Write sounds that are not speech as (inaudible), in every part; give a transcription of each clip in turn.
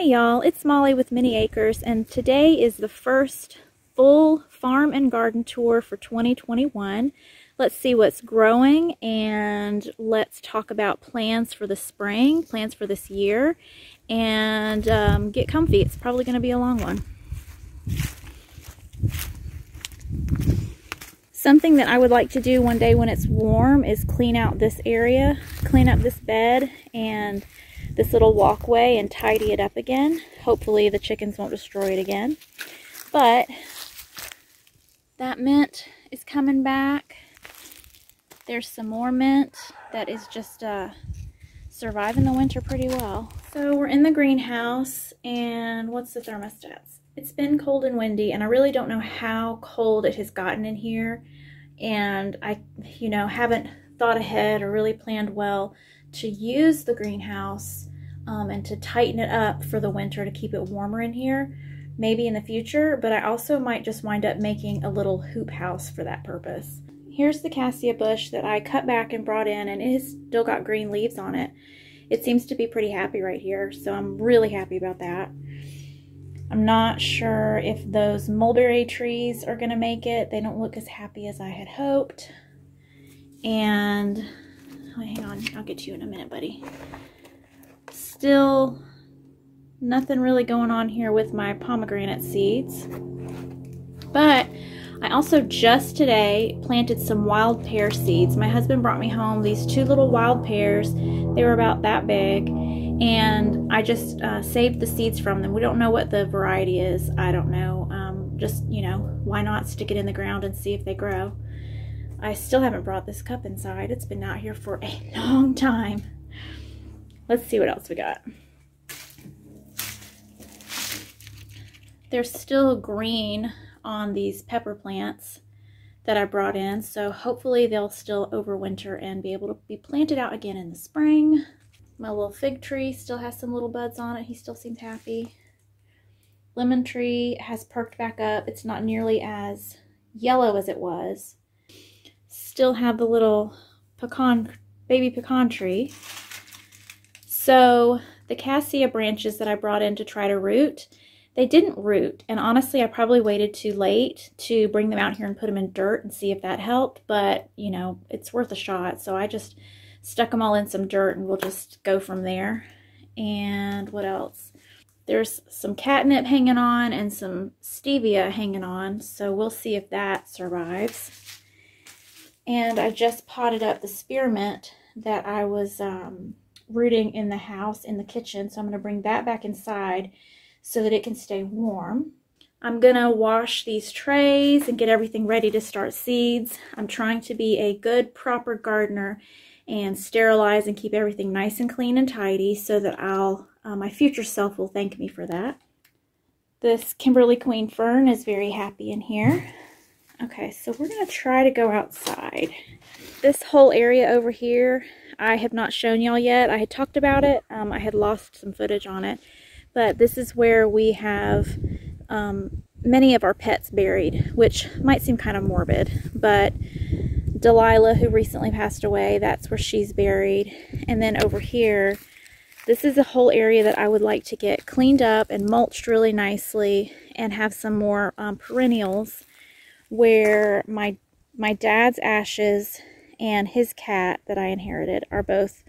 Hey y'all, it's Molly with Minnie Acres and today is the first full farm and garden tour for 2021. Let's see what's growing and let's talk about plans for the spring, plans for this year, and um, get comfy. It's probably going to be a long one. Something that I would like to do one day when it's warm is clean out this area, clean up this bed, and this little walkway and tidy it up again. Hopefully the chickens won't destroy it again. But that mint is coming back. There's some more mint that is just uh, surviving the winter pretty well. So we're in the greenhouse and what's the thermostats? It's been cold and windy and I really don't know how cold it has gotten in here. And I, you know, haven't thought ahead or really planned well to use the greenhouse um, and to tighten it up for the winter to keep it warmer in here, maybe in the future, but I also might just wind up making a little hoop house for that purpose. Here's the cassia bush that I cut back and brought in and it has still got green leaves on it. It seems to be pretty happy right here, so I'm really happy about that. I'm not sure if those mulberry trees are going to make it. They don't look as happy as I had hoped. And, oh, hang on, I'll get you in a minute, buddy still nothing really going on here with my pomegranate seeds. But I also just today planted some wild pear seeds. My husband brought me home these two little wild pears. They were about that big. And I just uh, saved the seeds from them. We don't know what the variety is. I don't know. Um, just, you know, why not stick it in the ground and see if they grow. I still haven't brought this cup inside. It's been out here for a long time. Let's see what else we got. There's still green on these pepper plants that I brought in, so hopefully they'll still overwinter and be able to be planted out again in the spring. My little fig tree still has some little buds on it. He still seems happy. Lemon tree has perked back up. It's not nearly as yellow as it was. Still have the little pecan, baby pecan tree. So the cassia branches that I brought in to try to root, they didn't root. And honestly, I probably waited too late to bring them out here and put them in dirt and see if that helped. But, you know, it's worth a shot. So I just stuck them all in some dirt and we'll just go from there. And what else? There's some catnip hanging on and some stevia hanging on. So we'll see if that survives. And I just potted up the spearmint that I was um, rooting in the house in the kitchen. So I'm going to bring that back inside so that it can stay warm. I'm going to wash these trays and get everything ready to start seeds. I'm trying to be a good, proper gardener and sterilize and keep everything nice and clean and tidy so that I'll, uh, my future self will thank me for that. This Kimberly Queen Fern is very happy in here. Okay, so we're going to try to go outside. This whole area over here I have not shown y'all yet. I had talked about it. Um, I had lost some footage on it. But this is where we have um, many of our pets buried, which might seem kind of morbid. But Delilah, who recently passed away, that's where she's buried. And then over here, this is a whole area that I would like to get cleaned up and mulched really nicely and have some more um, perennials where my my dad's ashes and his cat that I inherited are both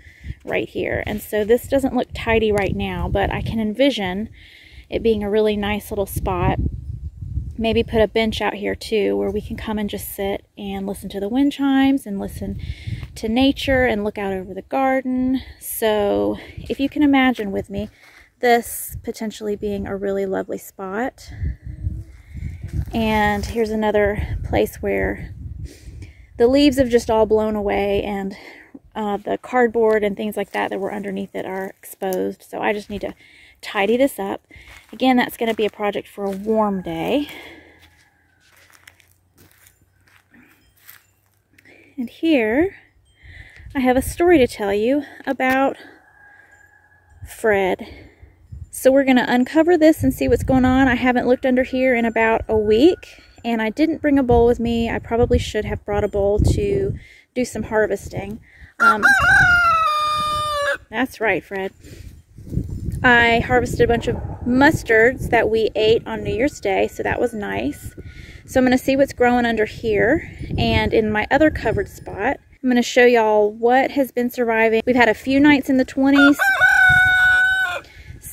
right here. And so this doesn't look tidy right now, but I can envision it being a really nice little spot. Maybe put a bench out here too where we can come and just sit and listen to the wind chimes and listen to nature and look out over the garden. So if you can imagine with me, this potentially being a really lovely spot. And here's another place where the leaves have just all blown away and uh, the cardboard and things like that that were underneath it are exposed. So I just need to tidy this up. Again, that's going to be a project for a warm day. And here I have a story to tell you about Fred. So we're going to uncover this and see what's going on. I haven't looked under here in about a week and I didn't bring a bowl with me. I probably should have brought a bowl to do some harvesting. Um, that's right, Fred. I harvested a bunch of mustards that we ate on New Year's Day, so that was nice. So I'm going to see what's growing under here and in my other covered spot. I'm going to show y'all what has been surviving. We've had a few nights in the 20s,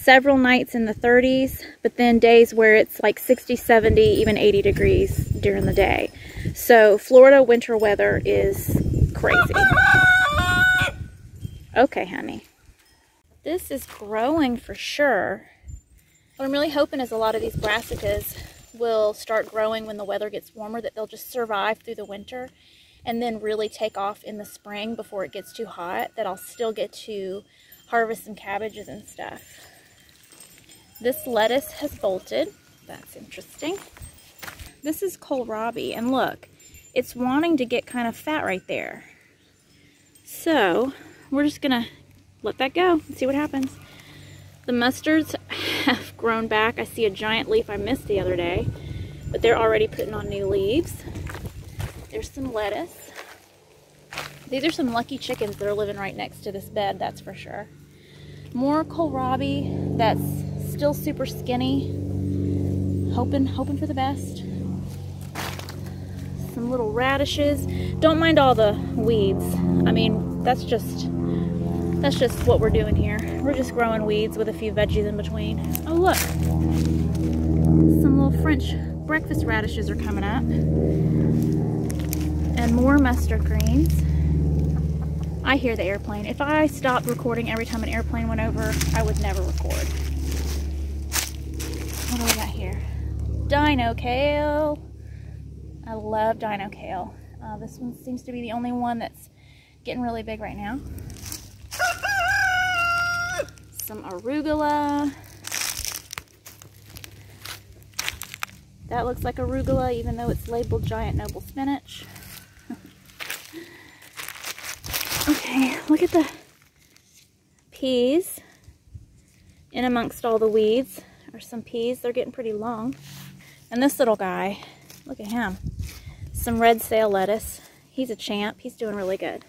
several nights in the 30s, but then days where it's like 60, 70, even 80 degrees during the day. So Florida winter weather is crazy. Okay, honey. This is growing for sure. What I'm really hoping is a lot of these brassicas will start growing when the weather gets warmer, that they'll just survive through the winter and then really take off in the spring before it gets too hot, that I'll still get to harvest some cabbages and stuff. This lettuce has bolted. That's interesting. This is kohlrabi, and look, it's wanting to get kind of fat right there. So, we're just gonna let that go and see what happens. The mustards have grown back. I see a giant leaf I missed the other day, but they're already putting on new leaves. There's some lettuce. These are some lucky chickens that are living right next to this bed, that's for sure. More kohlrabi that's still super skinny. Hoping, hoping for the best. Some little radishes. Don't mind all the weeds. I mean, that's just that's just what we're doing here. We're just growing weeds with a few veggies in between. Oh look, some little French breakfast radishes are coming up. And more mustard greens. I hear the airplane. If I stopped recording every time an airplane went over, I would never record. What do we got here? Dino kale. I love dino kale. Uh, this one seems to be the only one that's getting really big right now (laughs) some arugula. That looks like arugula even though it's labeled giant noble spinach. (laughs) okay, look at the peas in amongst all the weeds. Are some peas, they're getting pretty long. And this little guy, look at him. Some red sail lettuce. He's a champ, he's doing really good.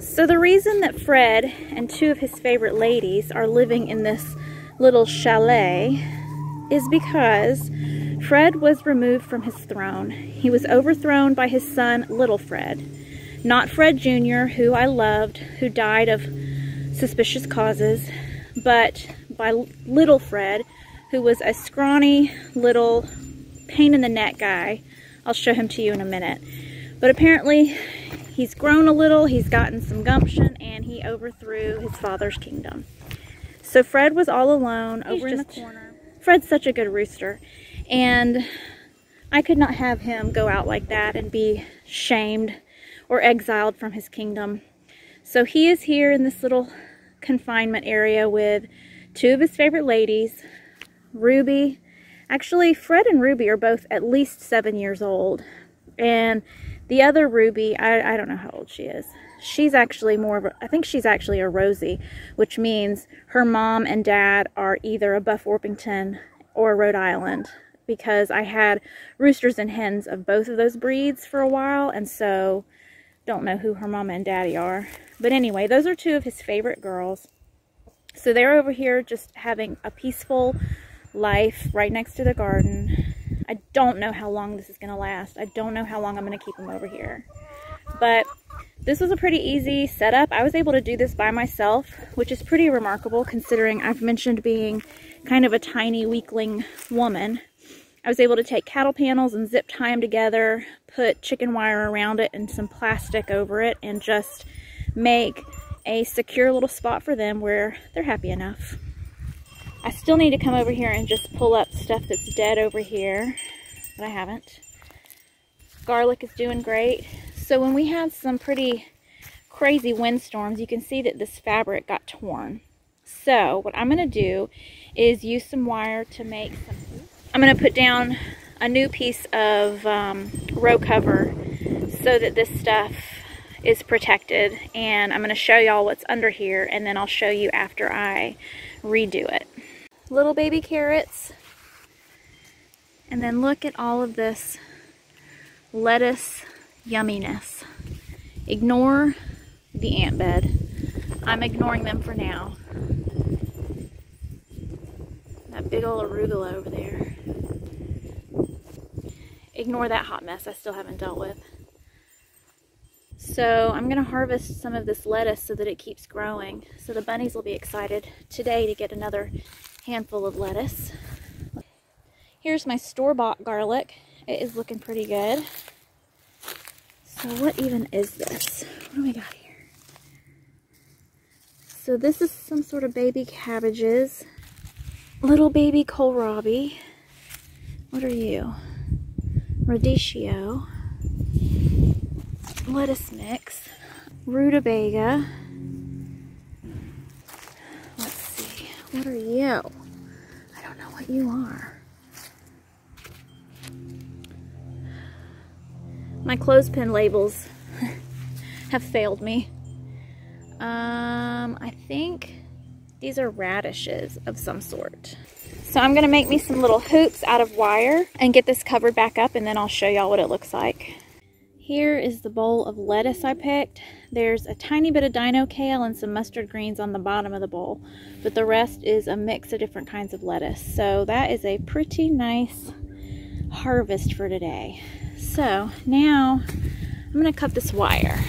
So the reason that Fred and two of his favorite ladies are living in this little chalet is because Fred was removed from his throne. He was overthrown by his son, Little Fred. Not Fred Jr., who I loved, who died of suspicious causes, but by Little Fred, who was a scrawny little pain in the neck guy. I'll show him to you in a minute. But apparently he's grown a little, he's gotten some gumption, and he overthrew his father's kingdom. So Fred was all alone he's over in the corner. Fred's such a good rooster. And I could not have him go out like that and be shamed or exiled from his kingdom. So he is here in this little confinement area with two of his favorite ladies, Ruby. Actually, Fred and Ruby are both at least seven years old. And the other Ruby, I, I don't know how old she is. She's actually more of a, I think she's actually a Rosie, which means her mom and dad are either a Buff Orpington or a Rhode Island because I had roosters and hens of both of those breeds for a while and so don't know who her mama and daddy are. But anyway, those are two of his favorite girls. So they're over here just having a peaceful life right next to the garden. I don't know how long this is going to last. I don't know how long I'm going to keep them over here. But this was a pretty easy setup. I was able to do this by myself, which is pretty remarkable considering I've mentioned being kind of a tiny weakling woman. I was able to take cattle panels and zip tie them together, put chicken wire around it and some plastic over it, and just make a secure little spot for them where they're happy enough. I still need to come over here and just pull up stuff that's dead over here, but I haven't. Garlic is doing great. So when we had some pretty crazy windstorms, you can see that this fabric got torn. So what I'm going to do is use some wire to make some... I'm going to put down a new piece of um, row cover so that this stuff is protected. And I'm going to show y'all what's under here, and then I'll show you after I redo it little baby carrots. And then look at all of this lettuce yumminess. Ignore the ant bed. I'm ignoring them for now. That big old arugula over there. Ignore that hot mess I still haven't dealt with. So I'm going to harvest some of this lettuce so that it keeps growing. So the bunnies will be excited today to get another handful of lettuce. Here's my store-bought garlic. It is looking pretty good. So what even is this? What do we got here? So this is some sort of baby cabbages. Little baby kohlrabi. What are you? Radicchio. Lettuce mix. Rutabaga. Let's see. What are you? I don't know what you are. My clothespin labels (laughs) have failed me. Um, I think these are radishes of some sort. So I'm gonna make me some little hoops out of wire and get this covered back up and then I'll show y'all what it looks like. Here is the bowl of lettuce I picked. There's a tiny bit of dino kale and some mustard greens on the bottom of the bowl, but the rest is a mix of different kinds of lettuce. So that is a pretty nice harvest for today. So now I'm gonna cut this wire.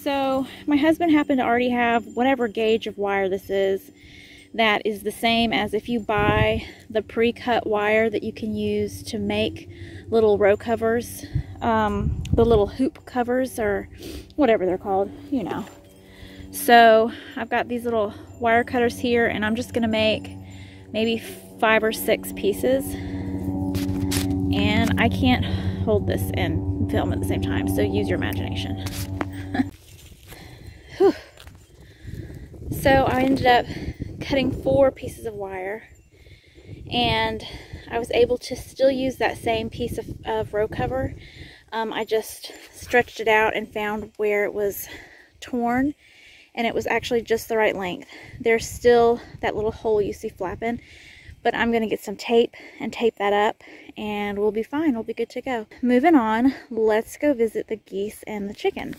So my husband happened to already have whatever gauge of wire this is that is the same as if you buy the pre-cut wire that you can use to make little row covers, um, the little hoop covers or whatever they're called, you know. So I've got these little wire cutters here and I'm just gonna make maybe five or six pieces and I can't hold this and film at the same time, so use your imagination. (laughs) so I ended up cutting four pieces of wire and I was able to still use that same piece of, of row cover. Um, I just stretched it out and found where it was torn and it was actually just the right length. There's still that little hole you see flapping but I'm going to get some tape and tape that up and we'll be fine. We'll be good to go. Moving on, let's go visit the geese and the chickens.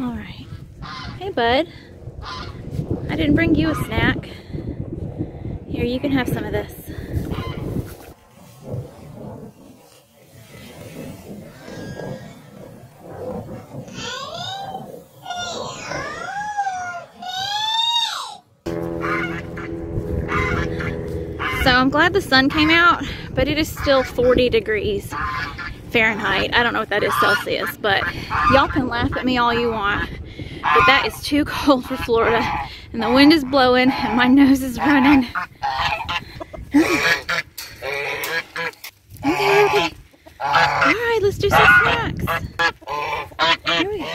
All right. Hey, bud. I didn't bring you a snack. Here, you can have some of this. So I'm glad the sun came out, but it is still 40 degrees Fahrenheit. I don't know what that is Celsius, but y'all can laugh at me all you want. But that is too cold for Florida. And the wind is blowing and my nose is running. okay, okay. Alright, let's do some snacks. Here we go.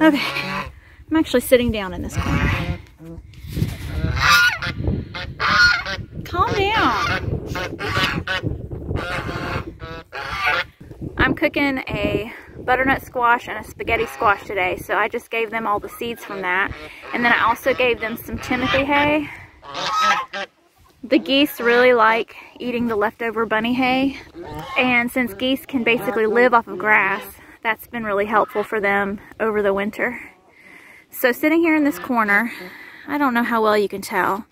Okay, I'm actually sitting down in this corner. Calm down. I'm cooking a butternut squash and a spaghetti squash today, so I just gave them all the seeds from that. And then I also gave them some Timothy hay. The geese really like eating the leftover bunny hay, and since geese can basically live off of grass, that's been really helpful for them over the winter. So sitting here in this corner, I don't know how well you can tell,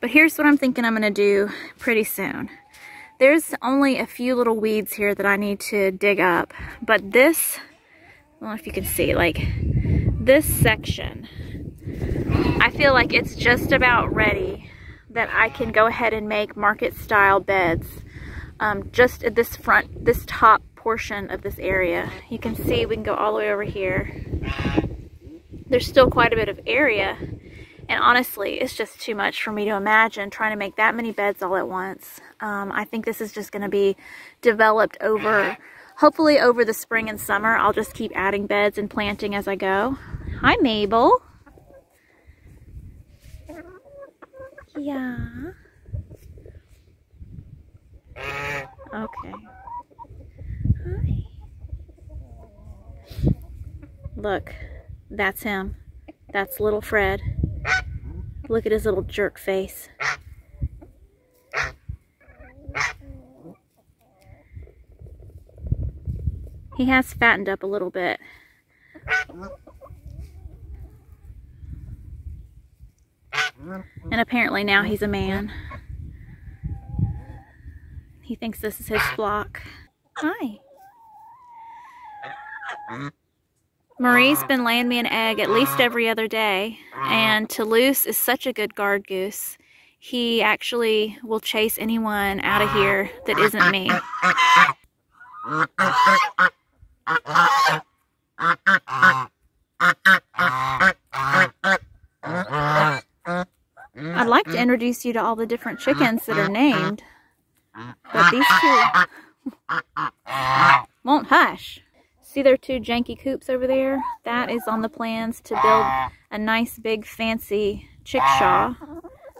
but here's what I'm thinking I'm gonna do pretty soon. There's only a few little weeds here that I need to dig up, but this, I don't know if you can see, like this section, I feel like it's just about ready that I can go ahead and make market style beds um, just at this front, this top portion of this area. You can see we can go all the way over here. There's still quite a bit of area and honestly it's just too much for me to imagine trying to make that many beds all at once. Um, I think this is just going to be developed over, hopefully over the spring and summer. I'll just keep adding beds and planting as I go. Hi Mabel. Yeah. Okay. Hi. Look, that's him. That's little Fred. Look at his little jerk face. He has fattened up a little bit. And apparently now he's a man. He thinks this is his flock. Hi. Marie's been laying me an egg at least every other day. And Toulouse is such a good guard goose. He actually will chase anyone out of here that isn't me. I'd like to introduce you to all the different chickens that are named. But these two won't hush. See their two janky coops over there? That is on the plans to build a nice big fancy chickshaw.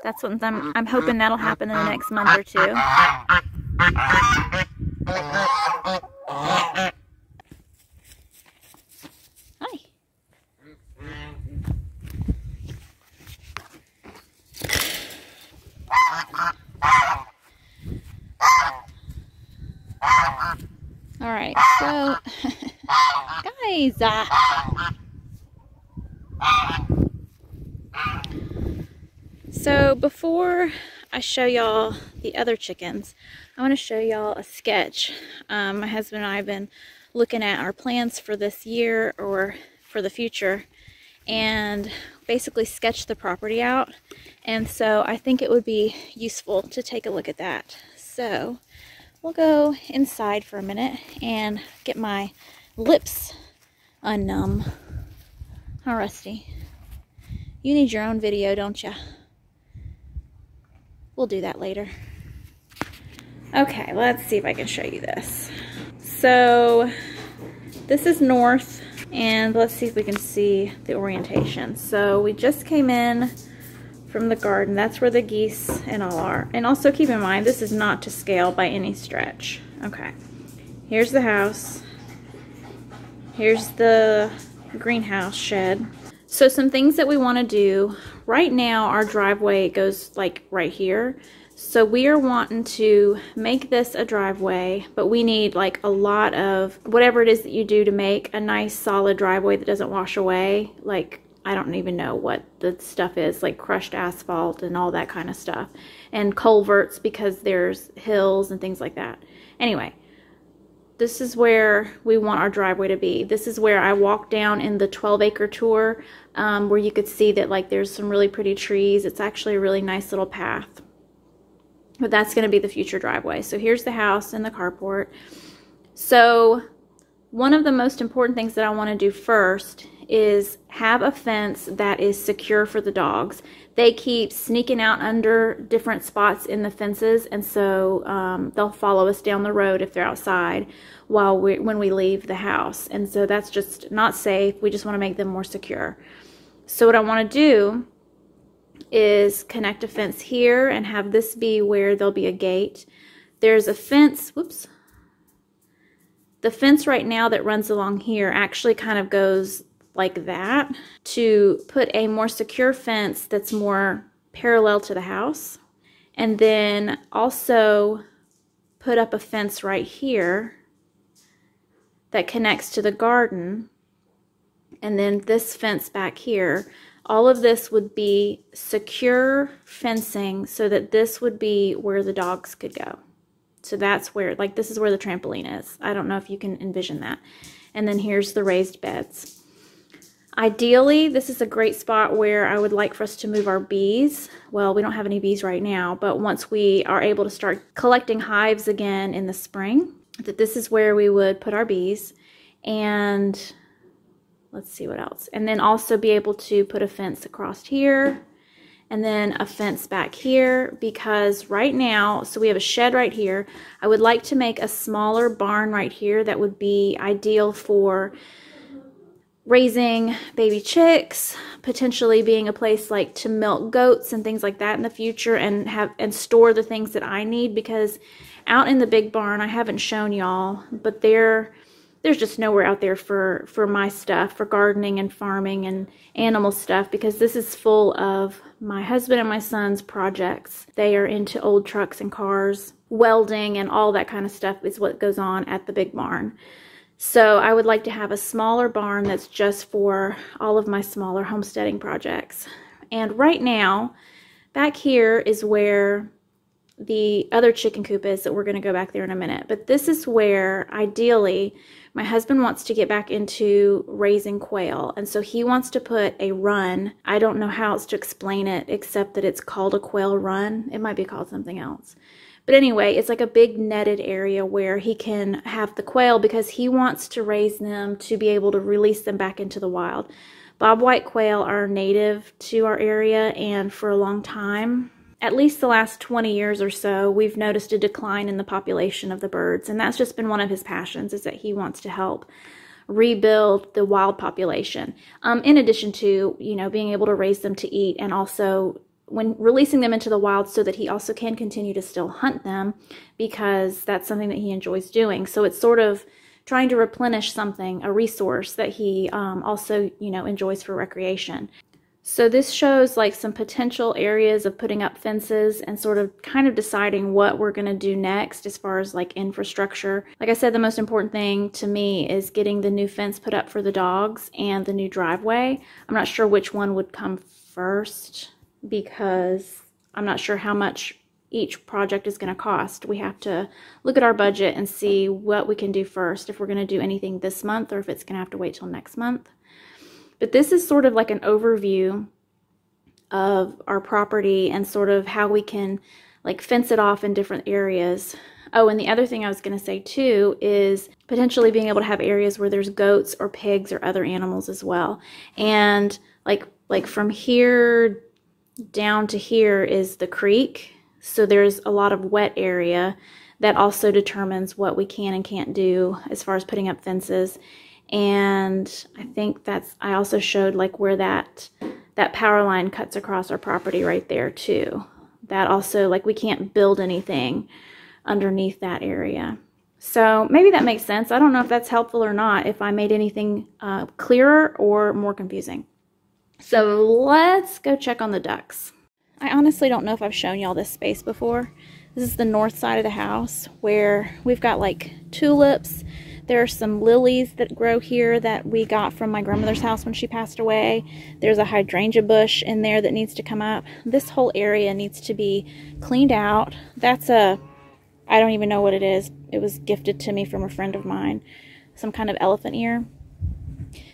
That's what I'm, I'm hoping that'll happen in the next month or two. Hi. All right, so (laughs) guys, uh, so before I show y'all the other chickens, I want to show y'all a sketch. Um, my husband and I have been looking at our plans for this year or for the future and basically sketch the property out. And so I think it would be useful to take a look at that. So we'll go inside for a minute and get my lips unnumb. Huh, Rusty? You need your own video, don't you? We'll do that later. Okay, let's see if I can show you this. So, this is north, and let's see if we can see the orientation. So, we just came in from the garden. That's where the geese and all are. And also keep in mind, this is not to scale by any stretch. Okay, here's the house. Here's the greenhouse shed. So some things that we want to do. Right now, our driveway goes like right here. So we are wanting to make this a driveway, but we need like a lot of whatever it is that you do to make a nice solid driveway that doesn't wash away. Like I don't even know what the stuff is, like crushed asphalt and all that kind of stuff. And culverts because there's hills and things like that. Anyway, this is where we want our driveway to be. This is where I walked down in the 12 acre tour um, where you could see that like there's some really pretty trees. It's actually a really nice little path. But that's going to be the future driveway. So here's the house and the carport. So one of the most important things that I want to do first is have a fence that is secure for the dogs. They keep sneaking out under different spots in the fences, and so um, they'll follow us down the road if they're outside while we when we leave the house. And so that's just not safe. We just want to make them more secure. So what I want to do is connect a fence here and have this be where there'll be a gate. There's a fence, whoops. The fence right now that runs along here actually kind of goes like that to put a more secure fence that's more parallel to the house. And then also put up a fence right here that connects to the garden. And then this fence back here. All of this would be secure fencing so that this would be where the dogs could go. So that's where, like this is where the trampoline is. I don't know if you can envision that. And then here's the raised beds. Ideally, this is a great spot where I would like for us to move our bees. Well, we don't have any bees right now, but once we are able to start collecting hives again in the spring, that this is where we would put our bees. And let's see what else. And then also be able to put a fence across here and then a fence back here because right now, so we have a shed right here. I would like to make a smaller barn right here that would be ideal for raising baby chicks, potentially being a place like to milk goats and things like that in the future and have and store the things that I need because out in the big barn, I haven't shown y'all, but there there's just nowhere out there for for my stuff for gardening and farming and animal stuff because this is full of my husband and my son's projects. They are into old trucks and cars welding and all that kind of stuff is what goes on at the big barn so I would like to have a smaller barn that's just for all of my smaller homesteading projects and right now back here is where the other chicken coop is that we're going to go back there in a minute. But this is where ideally my husband wants to get back into raising quail. And so he wants to put a run. I don't know how else to explain it except that it's called a quail run. It might be called something else. But anyway, it's like a big netted area where he can have the quail because he wants to raise them to be able to release them back into the wild. Bobwhite quail are native to our area and for a long time at least the last 20 years or so, we've noticed a decline in the population of the birds. And that's just been one of his passions, is that he wants to help rebuild the wild population. Um, in addition to, you know, being able to raise them to eat and also when releasing them into the wild so that he also can continue to still hunt them because that's something that he enjoys doing. So it's sort of trying to replenish something, a resource that he um, also, you know, enjoys for recreation. So this shows like some potential areas of putting up fences and sort of kind of deciding what we're going to do next as far as like infrastructure. Like I said, the most important thing to me is getting the new fence put up for the dogs and the new driveway. I'm not sure which one would come first because I'm not sure how much each project is going to cost. We have to look at our budget and see what we can do first, if we're going to do anything this month or if it's going to have to wait till next month. But this is sort of like an overview of our property and sort of how we can like fence it off in different areas. Oh, and the other thing I was going to say too is potentially being able to have areas where there's goats or pigs or other animals as well. And like like from here down to here is the creek. So there's a lot of wet area that also determines what we can and can't do as far as putting up fences and I think that's I also showed like where that that power line cuts across our property right there too. That also like we can't build anything underneath that area. So maybe that makes sense. I don't know if that's helpful or not, if I made anything uh, clearer or more confusing. So let's go check on the ducks. I honestly don't know if I've shown y'all this space before. This is the north side of the house where we've got like tulips there are some lilies that grow here that we got from my grandmother's house when she passed away. There's a hydrangea bush in there that needs to come up. This whole area needs to be cleaned out. That's a, I don't even know what it is. It was gifted to me from a friend of mine. Some kind of elephant ear.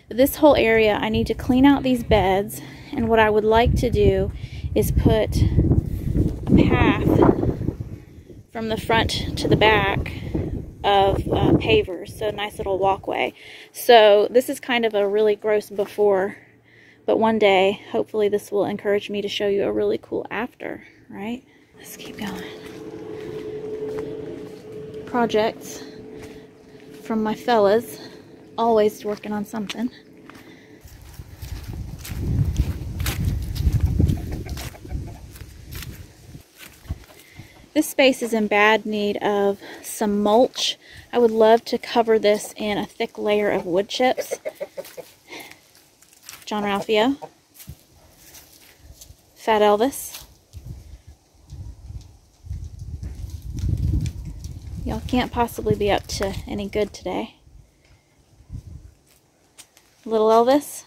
This whole area, I need to clean out these beds. And what I would like to do is put a path from the front to the back of uh, pavers, so nice little walkway. So this is kind of a really gross before, but one day, hopefully this will encourage me to show you a really cool after, right? Let's keep going. Projects from my fellas, always working on something. This space is in bad need of some mulch. I would love to cover this in a thick layer of wood chips. Jean-Ralphio. Fat Elvis. Y'all can't possibly be up to any good today. Little Elvis.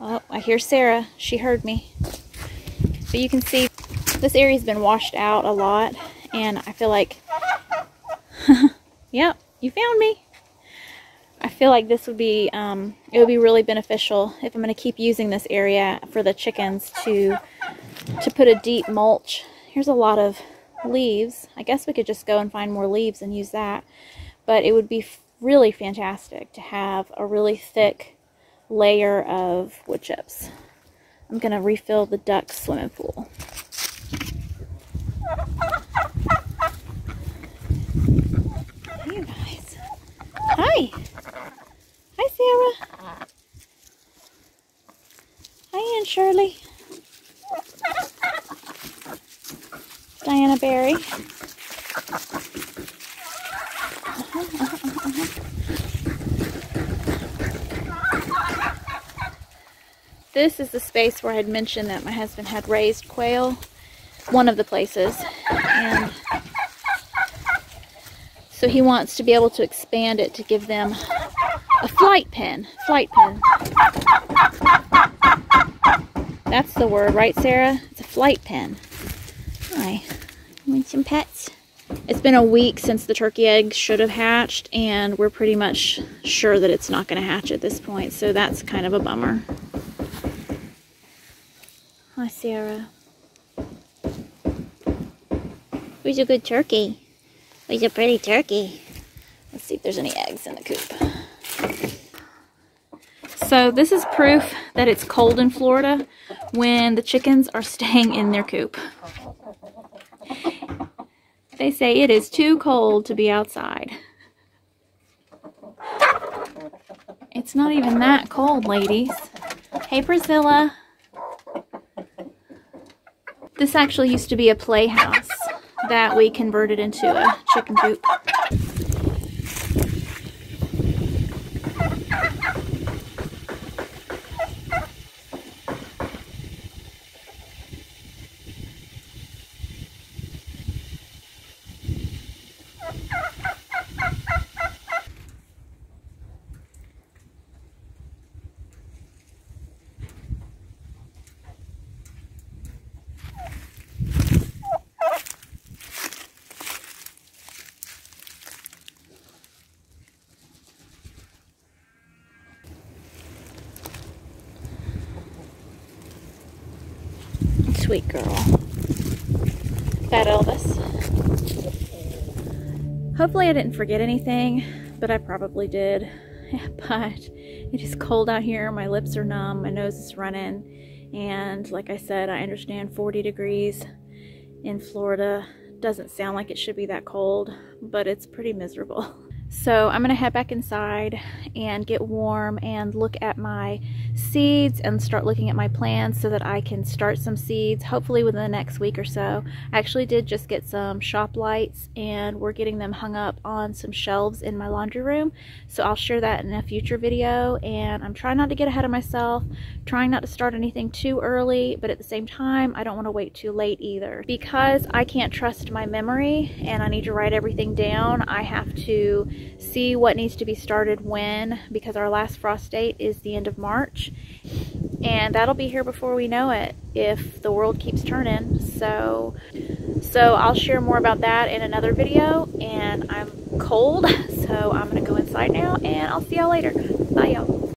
Oh, I hear Sarah. She heard me. But you can see this area's been washed out a lot and I feel like, (laughs) yep, you found me. I feel like this would be, um, it would be really beneficial if I'm going to keep using this area for the chickens to, to put a deep mulch. Here's a lot of leaves. I guess we could just go and find more leaves and use that. But it would be really fantastic to have a really thick layer of wood chips. I'm going to refill the duck swimming pool. You guys. Hi. Hi, Sarah. Hi, Aunt Shirley. Diana Berry. Uh-huh, uh-huh. Uh-huh. This is the space where I had mentioned that my husband had raised quail, one of the places. And so he wants to be able to expand it to give them a flight pen. Flight pen. That's the word, right, Sarah? It's a flight pen. Hi. Want some pets? It's been a week since the turkey egg should have hatched, and we're pretty much sure that it's not going to hatch at this point, so that's kind of a bummer. Hi, Sarah. Who's a good turkey? Who's a pretty turkey? Let's see if there's any eggs in the coop. So this is proof that it's cold in Florida when the chickens are staying in their coop. They say it is too cold to be outside. It's not even that cold, ladies. Hey, Priscilla. This actually used to be a playhouse that we converted into a chicken coop. Sweet girl. That Elvis. Hopefully I didn't forget anything, but I probably did. (laughs) but it is cold out here. My lips are numb. My nose is running. And like I said, I understand 40 degrees in Florida doesn't sound like it should be that cold, but it's pretty miserable. (laughs) So I'm going to head back inside and get warm and look at my seeds and start looking at my plants so that I can start some seeds hopefully within the next week or so. I actually did just get some shop lights and we're getting them hung up on some shelves in my laundry room. So I'll share that in a future video and I'm trying not to get ahead of myself, trying not to start anything too early, but at the same time I don't want to wait too late either. Because I can't trust my memory and I need to write everything down, I have to see what needs to be started when because our last frost date is the end of March and that'll be here before we know it if the world keeps turning. So so I'll share more about that in another video and I'm cold (laughs) so I'm gonna go inside now and I'll see y'all later. Bye y'all